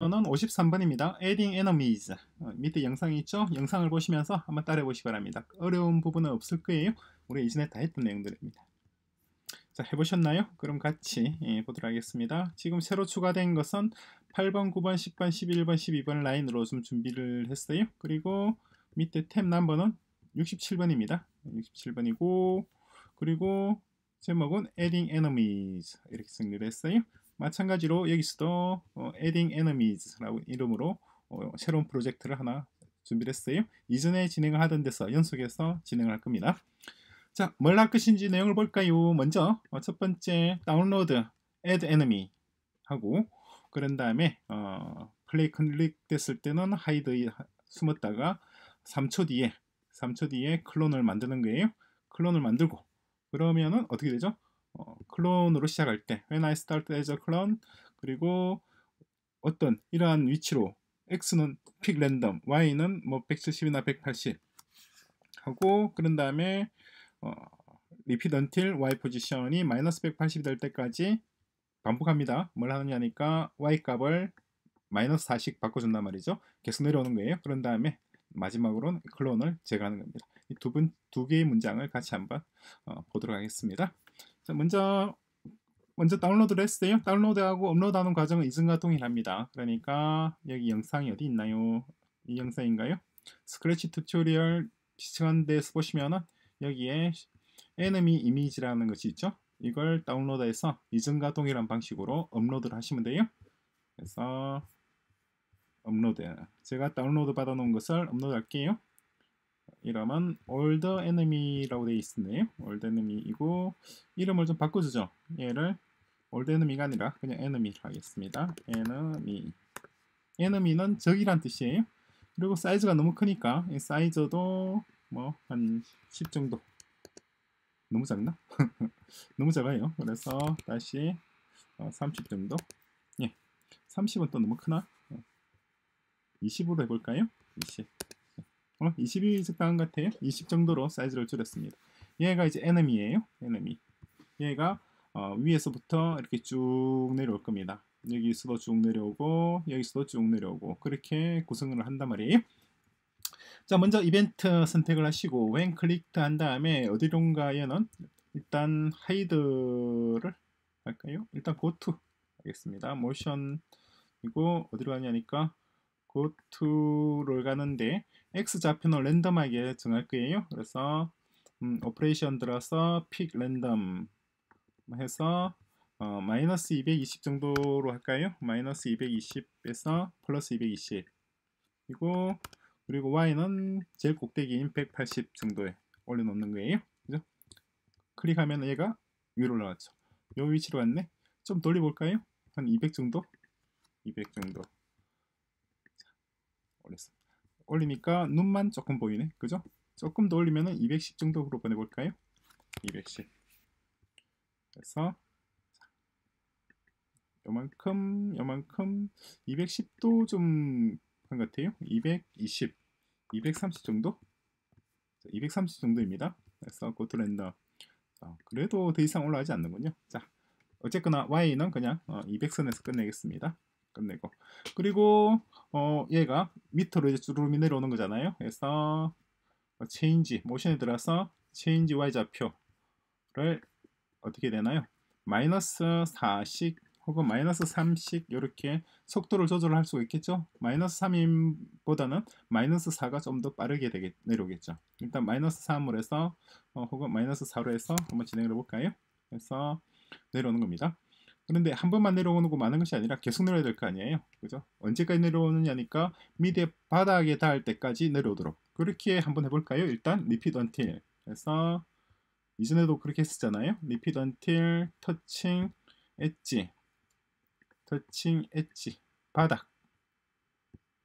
는 53번입니다. Adding enemies. 어, 밑에 영상이 있죠? 영상을 보시면서 한번 따라해 보시기 바랍니다. 어려운 부분은 없을 거예요. 우리 이전에 다 했던 내용들입니다. 자, 해보셨나요? 그럼 같이 예, 보도록 하겠습니다. 지금 새로 추가된 것은 8번, 9번, 10번, 11번, 12번 라인으로 좀 준비를 했어요. 그리고 밑에 탭 넘버는 67번입니다. 67번이고 그리고 제목은 Adding Enemies 이렇게 정리를 했어요. 마찬가지로 여기서도 어, Adding Enemies라고 이름으로 어, 새로운 프로젝트를 하나 준비를 했어요. 이전에 진행을 하던 데서 연속해서 진행을 할 겁니다. 자, 뭘 할 것인지 내용을 볼까요? 먼저 어, 첫 번째 다운로드 Add Enemy 하고 그런 다음에 어, 플레이 클릭 됐을 때는 hide 숨었다가 3초 뒤에 3초 뒤에 클론을 만드는 거예요. 클론을 만들고 그러면은 어떻게 되죠? 어, 클론으로 시작할 때 when I start as a clone 그리고 어떤 이러한 위치로 x는 픽 랜덤 y는 뭐 170이나 180 하고 그런 다음에 어, repeat until y 포지션이 마이너스 180이 될 때까지 반복합니다. 뭘 하느냐니까 y 값을 마이너스 4씩 바꿔준단 말이죠. 계속 내려오는 거예요. 그런 다음에 마지막으로는 클론을 제거하는 겁니다. 이 두 분, 두 개의 문장을 같이 한번 어, 보도록 하겠습니다. 자, 먼저 먼저 다운로드를 했어요. 다운로드하고 업로드하는 과정은 이전과 동일합니다. 그러니까 여기 영상이 어디 있나요? 이 영상인가요? Scratch tutorial 시청한 데서 보시면은 여기에 enemy 이미지라는 것이 있죠. 이걸 다운로드해서 이전과 동일한 방식으로 업로드를 하시면 돼요. 그래서 업로드 제가 다운로드 받아놓은 것을 업로드 할게요. 이름은 old enemy라고 되어 있네요. old enemy이고 이름을 좀 바꿔주죠. 얘를 old enemy가 아니라 그냥 enemy로 하겠습니다. enemy enemy는 적이란 뜻이에요. 그리고 사이즈가 너무 크니까 이 사이즈도 뭐 한 10 정도 너무 작나? 너무 작아요. 그래서 다시 30 어, 정도 예, 30은 또 너무 크나? 20으로 해볼까요? 20 어, 20이 적당한 것 같아요. 20 정도로 사이즈를 줄였습니다. 얘가 이제 enemy예요. enemy. 얘가 어, 위에서부터 이렇게 쭉 내려올 겁니다. 여기서도 쭉 내려오고 여기서도 쭉 내려오고 그렇게 구성을 한단 말이에요. 자 먼저 이벤트 선택을 하시고 왼 클릭 한 다음에 어디론가에는 일단 하이드를 할까요? 일단 고투 하겠습니다. motion이고 어디로 가냐니까 go to를 가는데 x 좌표는 랜덤하게 정할 거예요. 그래서 음, operation 들어서 pick random 해서 어, 마이너스 220 정도로 할까요? 마이너스 220에서 플러스 220 그리고 그리고 y는 제일 꼭대기인 180 정도에 올려놓는 거예요. 그죠? 클릭하면 얘가 위로 올라갔죠. 요 위치로 왔네. 좀 돌려볼까요? 한 200 정도? 200 정도. 자, 올렸습니다. 올리니까 눈만 조금 보이네. 그죠? 조금 더 올리면 210 정도로 보내볼까요? 210. 그래서 요만큼, 요만큼 210도 좀 한 것 같아요. 220, 230 정도? 230 정도입니다. 그래서 go to random. 어, 그래도 더 이상 올라가지 않는군요. 자, 어쨌거나 y는 그냥 어, 200선에서 끝내겠습니다. 끝내고 그리고 어 얘가 밑으로 이제 주르르 내려오는 거잖아요. 그래서 change motion에 들어서 change y 좌표를 어떻게 되나요? 마이너스 4씩 혹은 마이너스 3씩 이렇게 속도를 조절할 수가 있겠죠. 마이너스 3보다는 마이너스 4가 좀 더 빠르게 되게 내려오겠죠. 일단 마이너스 3으로 해서 어, 혹은 마이너스 4로 해서 한번 진행을 해볼까요? 그래서 내려오는 겁니다. 그런데 한 번만 내려오는 거 많은 것이 아니라 계속 내려야 될 거 아니에요. 그죠? 언제까지 내려오느냐니까 밑에 바닥에 닿을 때까지 내려오도록. 그렇게 한번 해볼까요? 일단 repeat until. 그래서 이전에도 그렇게 했었잖아요. repeat until touching 엣지. touching 엣지. 바닥.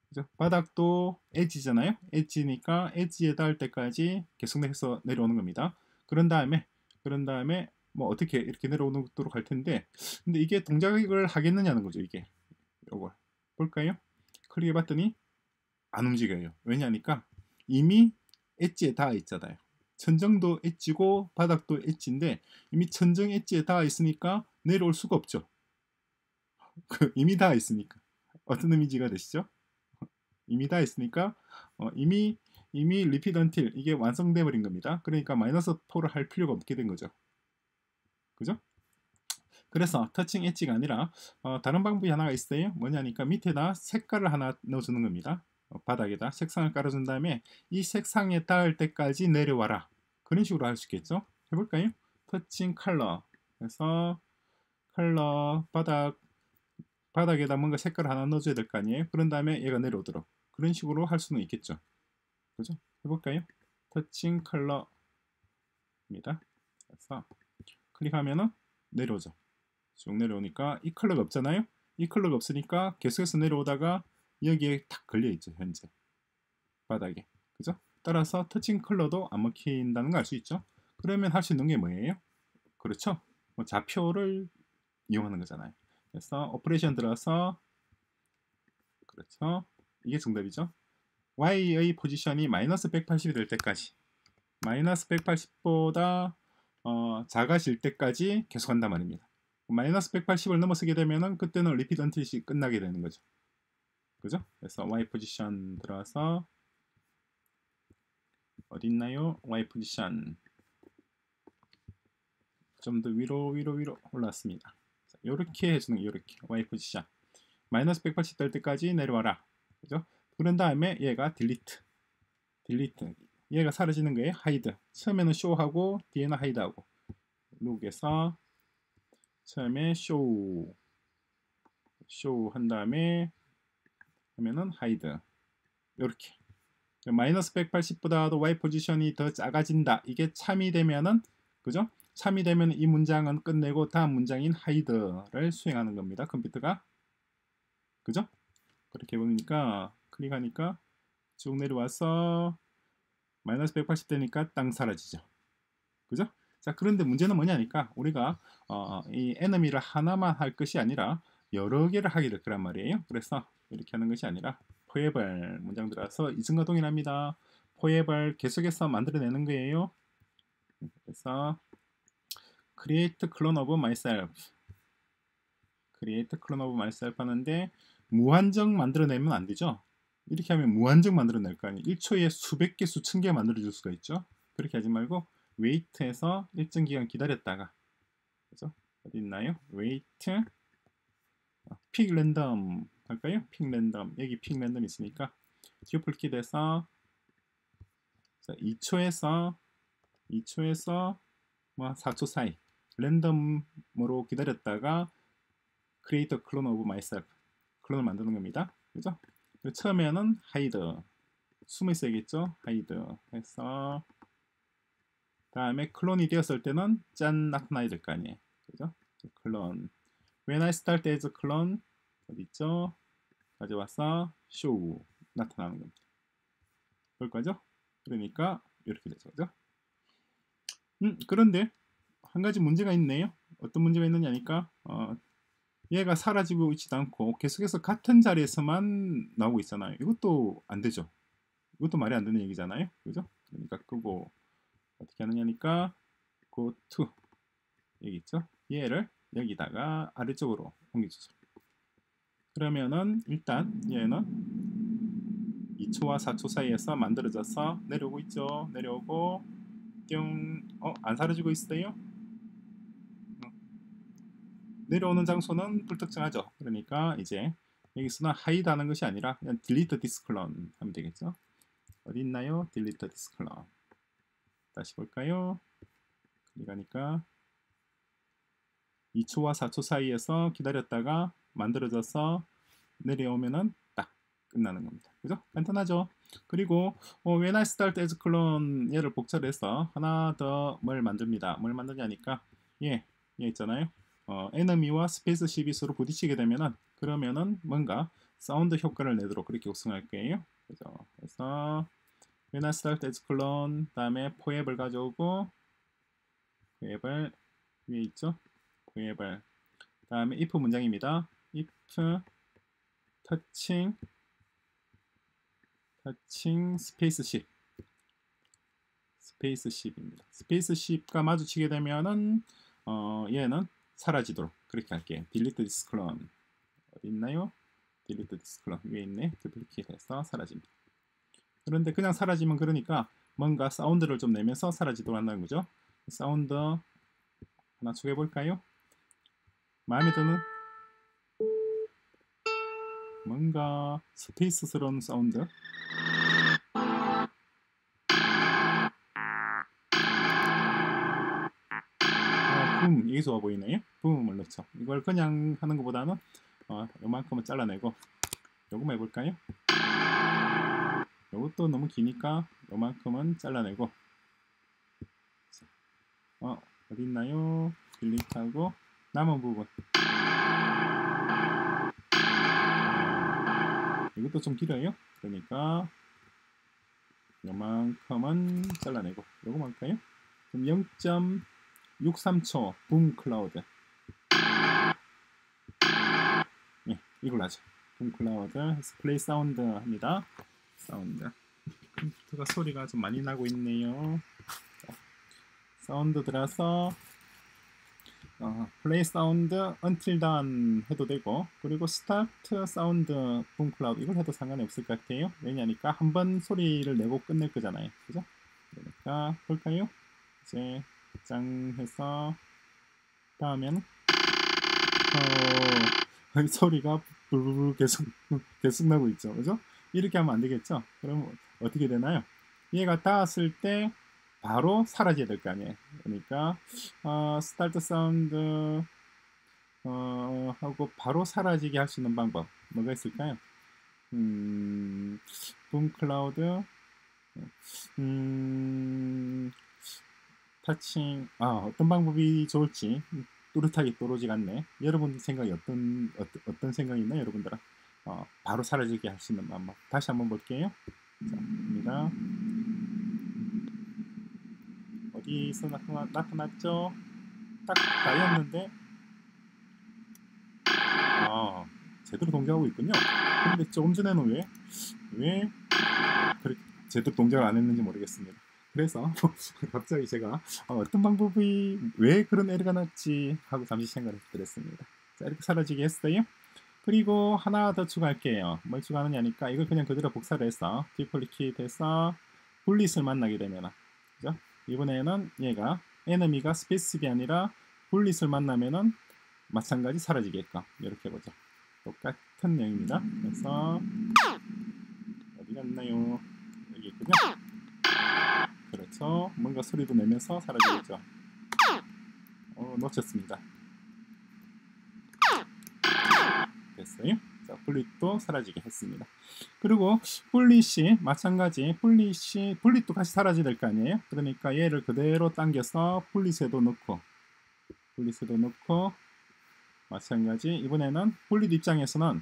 그죠? 바닥도 엣지잖아요. 엣지니까 엣지에 닿을 때까지 계속해서 내려오는 겁니다. 그런 다음에 그런 다음에 뭐 어떻게 이렇게 내려오도록 할 텐데 근데 이게 동작을 하겠느냐는 거죠 이게 요걸 볼까요 클릭해 봤더니 안 움직여요 왜냐니까 이미 엣지에 닿아 있잖아요 천정도 엣지고 바닥도 엣지인데 이미 천정 엣지에 닿아 있으니까 내려올 수가 없죠 그 이미 닿아 있으니까 어떤 이미지가 되시죠? 이미 다 했으니까 어, 이미 이미 repeat until 이게 완성돼 버린 겁니다. 그러니까 마이너스 4를 할 필요가 없게 된 거죠. 그죠? 그래서 touching edge가 아니라 어, 다른 방법이 하나가 있어요. 뭐냐니까 밑에다 색깔을 하나 넣어주는 겁니다. 어, 바닥에다 색상을 깔아준 다음에 이 색상에 닿을 때까지 내려와라. 그런 식으로 할 수 있겠죠? 해볼까요? touching color 그래서 컬러 바닥 바닥에다 뭔가 색깔 하나 넣어줘야 될 거 아니에요? 그런 다음에 얘가 내려오도록 그런 식으로 할 수는 있겠죠. 그죠? 해볼까요? 터칭 컬러입니다. 그래서 클릭하면은 내려오죠. 쭉 내려오니까 이 컬러가 없잖아요. 이 컬러가 없으니까 계속해서 내려오다가 여기에 탁 걸려있죠. 현재 바닥에. 그죠? 따라서 터칭 컬러도 안 먹힌다는 걸 알 수 있죠. 그러면 할 수 있는 게 뭐예요? 그렇죠. 뭐 좌표를 이용하는 거잖아요. 그래서 operation 들어서 그렇죠. 이게 정답이죠. y의 포지션이 마이너스 180이 될 때까지 마이너스 180보다 어, 작아질 때까지 계속한단 말입니다. 마이너스 180을 넘어서게 되면은 그때는 repeat until이 끝나게 되는 거죠. 그죠? 그래서 y position 들어서 어디 있나요? y position 좀 더 위로 위로 위로 올라왔습니다. 이렇게 해주는 거 이렇게 y position 마이너스 180 될 때까지 내려와라. 그죠? 그런 다음에 얘가 delete delete 얘가 사라지는 거예요. hide 처음에는 show하고 뒤에는 hide하고 look에서 처음에 show, show 한 다음에 하면은 hide 이렇게 마이너스 180보다도 Y 포지션이 더 작아진다. 이게 참이 되면은 그죠? 참이 되면 이 문장은 끝내고 다음 문장인 hide를 수행하는 겁니다. 컴퓨터가 그죠? 그렇게 보니까 클릭하니까 쭉 내려와서 마이너스 180 되니까 땅 사라지죠. 그죠? 자 그런데 문제는 뭐냐니까 우리가 어, 이 enemy를 하나만 할 것이 아니라 여러 개를 될 거란 말이에요. 그래서 이렇게 하는 것이 아니라 포에벌 문장 들어서 이승과 동일합니다. 포에벌 계속해서 만들어내는 거예요. 그래서 create clone of myself create clone of myself 하는데 무한정 만들어내면 안 되죠. 이렇게 하면 무한정 만들어낼 거 아니에요. 1초에 수백 개, 수천 개 만들어줄 수가 있죠. 그렇게 하지 말고 웨이트에서 일정 기간 기다렸다가 그죠? 어디 있나요? wait pick random 할까요? pick random 여기 pick random 있으니까 돼서 2초에서 2초에서 뭐 4초 사이 랜덤으로 기다렸다가 a clone of myself 클론을 만드는 겁니다. 그죠? 처음에는 hide 숨어 있어야겠죠? hide 해서 다음에 클론이 되었을 때는 짠 나타나야 될 거 아니에요. 그죠? 클론. When I start as clone 어디 있죠? 가져와서 show 나타나는 겁니다. 볼 거죠? 그러니까 이렇게 되죠. 그죠? 음, 그런데 한 가지 문제가 있네요. 어떤 문제가 있느냐니까 어, 얘가 사라지고 있지도 않고 계속해서 같은 자리에서만 나오고 있잖아요. 이것도 안 되죠. 이것도 말이 안 되는 얘기잖아요. 그죠? 그러니까 끄고 어떻게 하느냐니까 go to 여기 있죠? 얘를 여기다가 아래쪽으로 옮겨주죠. 그러면은 일단 얘는 2초와 4초 사이에서 만들어져서 내려오고 있죠. 내려오고 뿅, 어, 안 사라지고 있어요? 어. 내려오는 장소는 불특정하죠. 그러니까 이제 여기서는 hide 하는 것이 아니라 그냥 delete this clone 하면 되겠죠. 어디 있나요? delete this clone. 다시 볼까요? 클릭하니까 2초와 4초 사이에서 기다렸다가 만들어져서 내려오면은 딱 끝나는 겁니다. 그죠? 간단하죠? 그리고 어, When I Start as Clone 얘를 복사해서 하나 더 뭘 만듭니다. 뭘 만드냐니까 예, 얘 있잖아요. 어, enemy와 spaceship이 서로 부딪히게 되면은 그러면은 뭔가 사운드 효과를 내도록 그렇게 구성할 거예요. 그죠? 그래서 when I start as clone 다음에 포앱을 가져오고 포앱을 위에 있죠 포앱을 다음에 if 문장입니다 if touching touching spaceship spaceship입니다. spaceship과 마주치게 되면은 어, 얘는 사라지도록 그렇게 할게요. this clone 어디 있나요? delete this clone 위에 있네 duplicate해서 사라집니다. 그런데 그냥 사라지면 그러니까 뭔가 사운드를 좀 내면서 사라지도록 한다는 거죠. 사운드 하나 추가해 볼까요? 마음에 드는 뭔가 space스러운 사운드 붐 이게 좋아 보이네요. 붐을 넣죠. 이걸 그냥 하는 것보다는 어, 요만큼은 잘라내고 요거만 해볼까요? 요것도 너무 기니까 요만큼은 잘라내고. 어 어디 있나요? 딜리트하고 남은 부분. 이것도 좀 길어요. 그러니까 요만큼은 잘라내고. 요거 할까요? 그럼 0.63초 boom cloud. 네, 이걸 하죠. 붐 클라우드 play sound 합니다. 사운드. 컴퓨터가 소리가 좀 많이 나고 있네요. 자, 사운드 들어서 어, play sound until done 해도 되고 그리고 start sound boom cloud 이걸 해도 상관이 없을 것 같아요. 왜냐니까 한 번 소리를 내고 끝낼 거잖아요. 그죠? 그러니까 볼까요? 이제 짱 해서 다음에는 어, 소리가 불불 계속 계속 나고 있죠 그죠 이렇게 하면 안 되겠죠 그럼 어떻게 되나요 얘가 닿았을 때 바로 사라져야 될 거 아니에요. 그러니까 어, start sound 어, 하고 바로 사라지게 할 수 있는 방법 뭐가 있을까요? 음, 붐 클라우드 음, 타칭 아 어떤 방법이 좋을지 또렷하게 떠오르지가 않네. 여러분 생각이 어떤 어떤, 어떤 생각이 있나요, 여러분들아? 어, 바로 사라지게 할 수 있는 방법 다시 한번 볼게요. 자, 입니다. 어디서 나타나, 나타났죠? 딱 나였는데 아 제대로 동작하고 있군요 근데 조금 전에는 왜? 왜 그렇게 제대로 동작을 안 했는지 모르겠습니다 그래서 갑자기 제가 어, 어떤 방법이 왜 그런 에러가 났지 하고 잠시 생각을 했습니다 자 이렇게 사라지게 했어요 그리고 하나 더 추가할게요 뭘 추가하느냐니까 이걸 그냥 그대로 복사를 해서 디폴리킷해서 분릿을 만나게 되면 그죠? 이번에는 얘가 에너미가 스페이스비 아니라 분릿을 만나면은 마찬가지 사라지게끔 이렇게 보죠. 똑같은 내용입니다. 그래서 어디 갔나요? 여기 있군요. 그렇죠. 뭔가 소리도 내면서 사라지겠죠. 어, 놓쳤습니다. 됐어요. 자, 분릿도 사라지게 했습니다. 그리고 분릿이 마찬가지 분릿이 분릿도 같이 사라져야 될거 아니에요? 그러니까 얘를 그대로 당겨서 분릿에도 넣고 bullet에도 넣고 마찬가지 이번에는 bullet 입장에서는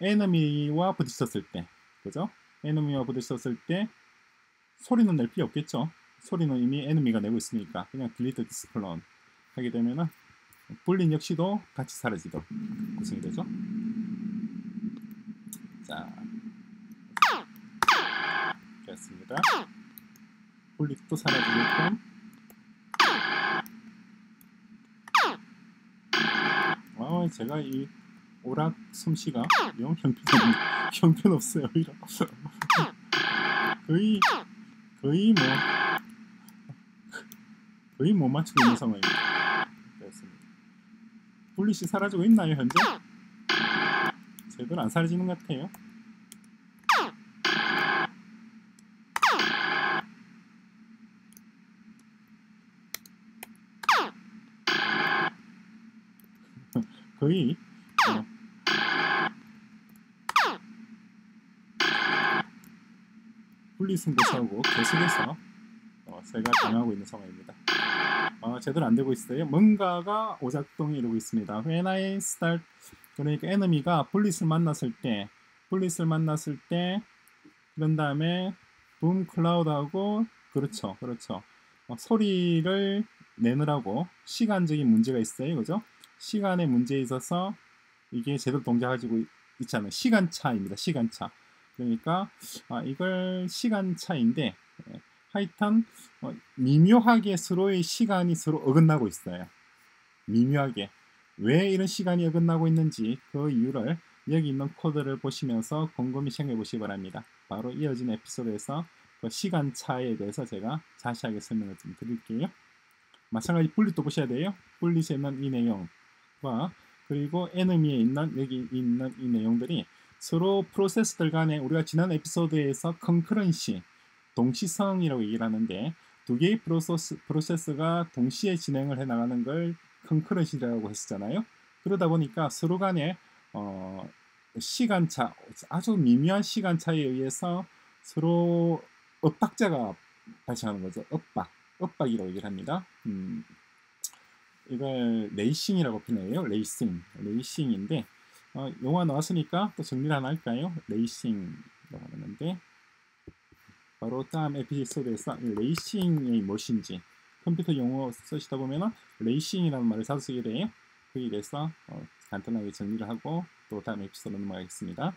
enemy와 부딪혔을 때 그죠? enemy와 부딪혔을 때 소리는 낼 필요 없겠죠? 소리는 이미 enemy가 내고 있으니까 그냥 delete this clone 하게 되면은 bullet 역시도 같이 사라지도록 구성이 되죠. 자, 됐습니다. 폴립도 사라지게끔 아, 제가 이 오락 솜씨가 영 형편 형편없어요. 이런 거의 거의 뭐 거의 못 맞추고 있는 상황입니다. 됐습니다. 분릿이 사라지고 있나요 현재? 제대로 안 사라지는 것 같아요. 거의 어, 분리승부사하고 계속해서 어, 제가 당하고 있는 상황입니다. 어, 제대로 안 되고 있어요. 뭔가가 오작동이 이루고 있습니다. When I start 그러니까 에너미가 볼릿을 만났을 때 볼릿을 만났을 때 그런 다음에 붐 클라우드하고 그렇죠 그렇죠. 어, 소리를 내느라고 시간적인 문제가 있어요. 그죠? 시간의 문제에 있어서 이게 제대로 동작하고 있잖아요. 시간차입니다. 시간차. 그러니까 아, 이걸 시간차인데 예, 하여튼 어, 미묘하게 서로의 시간이 서로 어긋나고 있어요 미묘하게 왜 이런 시간이 어긋나고 있는지 그 이유를 여기 있는 코드를 보시면서 곰곰이 생각해 보시기 바랍니다. 바로 이어진 에피소드에서 그 시간 차에 대해서 제가 자세하게 설명을 좀 드릴게요. 마찬가지 분리도 보셔야 돼요. 분리에 있는 이 내용과 그리고 에너미에 있는 여기 있는 이 내용들이 서로 프로세스들 간에 우리가 지난 에피소드에서 컨커런시 동시성이라고 얘기를 하는데 두 개의 프로세스, 프로세스가 동시에 진행을 해 나가는 걸 컨커런시라고 했었잖아요. 그러다 보니까 서로 간에 어, 시간차 아주 미묘한 시간차에 의해서 서로 엇박자가 발생하는 거죠. 엇박, 엇박이라고 얘기를 합니다. 음, 이걸 racing이라고 표현해요. racing, racing인데 어, 용어 나왔으니까 또 정리를 하나 할까요? racing이라고 하는데 바로 다음 에피소드에서 racing이 무엇인지 컴퓨터 용어 쓰시다 보면은 racing이라는 말을 자주 쓰게 돼요. 그에 대해서 어, 간단하게 정리를 하고 또 다음 에피소드 넘어가겠습니다.